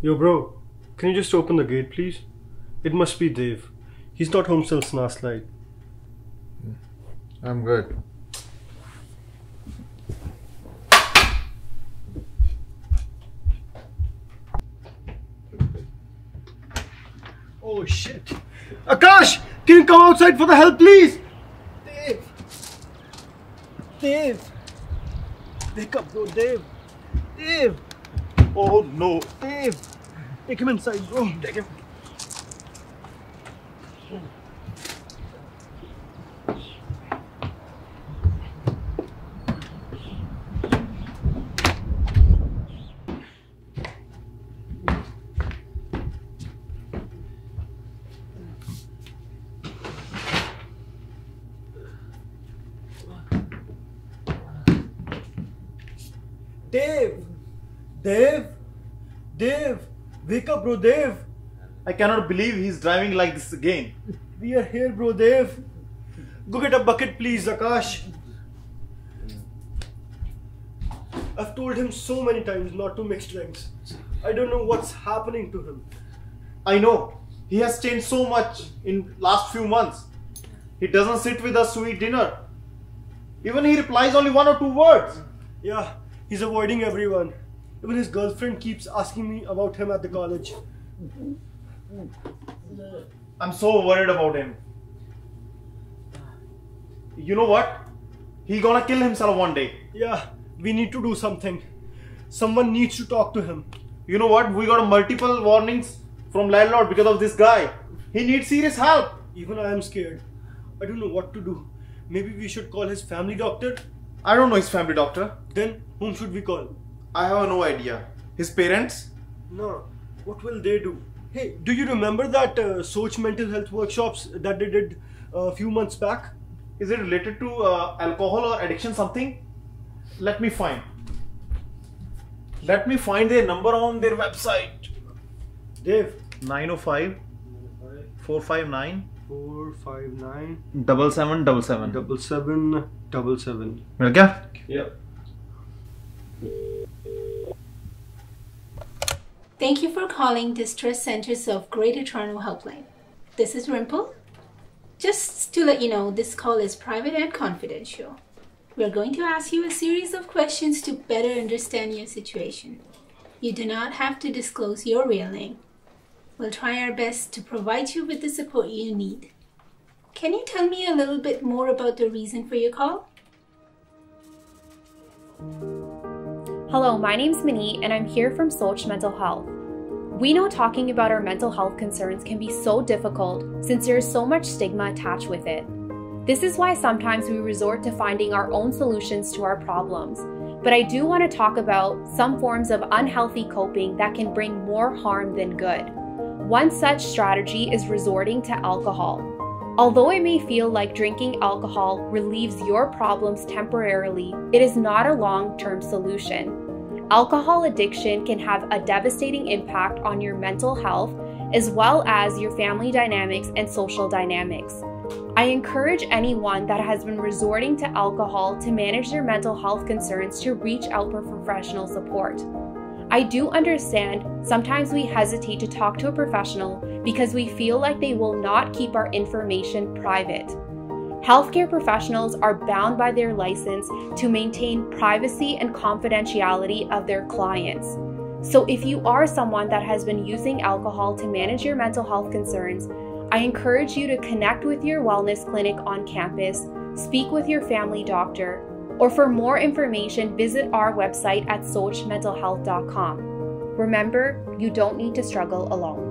Yo, bro, can you just open the gate, please? It must be Dave. He's not home since last night. I'm good. Oh shit! Akash! Can you come outside for the help, please? Dave! Dave! Wake up, bro, Dave! Dave! Oh no! Dave! Take him inside, bro. Take him. Dave! Dave! Dave! Wake up, bro, Dave! I cannot believe he's driving like this again. We are here, bro, Dave. Go get a bucket, please, Akash. I've told him so many times not to mix drinks. I don't know what's happening to him. I know. He has changed so much in last few months. He doesn't sit with us to eat dinner. Even he replies only one or two words. Yeah, he's avoiding everyone. Even his girlfriend keeps asking me about him at the college. I'm so worried about him. You know what? He gonna kill himself one day. Yeah, we need to do something. Someone needs to talk to him. You know what? We got multiple warnings from landlord because of this guy. He needs serious help. Even I am scared. I don't know what to do. Maybe we should call his family doctor? I don't know his family doctor. Then whom should we call? I have no idea. His parents? No. What will they do? Hey, do you remember that uh, Soch mental health workshops that they did uh, a few months back? Is it related to uh, alcohol or addiction something? Let me find. Let me find their number on their website. Dave. 905 459 459 double seven double seven. double seven double seven. मिल गया? Yep. Thank you for calling Distress Centers of Greater Toronto Helpline. This is Rimple. Just to let you know, this call is private and confidential. We're going to ask you a series of questions to better understand your situation. You do not have to disclose your real name. We'll try our best to provide you with the support you need. Can you tell me a little bit more about the reason for your call? Hello, my name's Mini, and I'm here from Soch Mental Health. We know talking about our mental health concerns can be so difficult since there is so much stigma attached with it. This is why sometimes we resort to finding our own solutions to our problems. But I do want to talk about some forms of unhealthy coping that can bring more harm than good. One such strategy is resorting to alcohol. Although it may feel like drinking alcohol relieves your problems temporarily, it is not a long term solution. Alcohol addiction can have a devastating impact on your mental health as well as your family dynamics and social dynamics. I encourage anyone that has been resorting to alcohol to manage their mental health concerns to reach out for professional support. I do understand sometimes we hesitate to talk to a professional because we feel like they will not keep our information private. Healthcare professionals are bound by their license to maintain privacy and confidentiality of their clients. So, if you are someone that has been using alcohol to manage your mental health concerns, I encourage you to connect with your wellness clinic on campus, speak with your family doctor, or for more information, visit our website at sochmentalhealth.com. Remember, you don't need to struggle alone.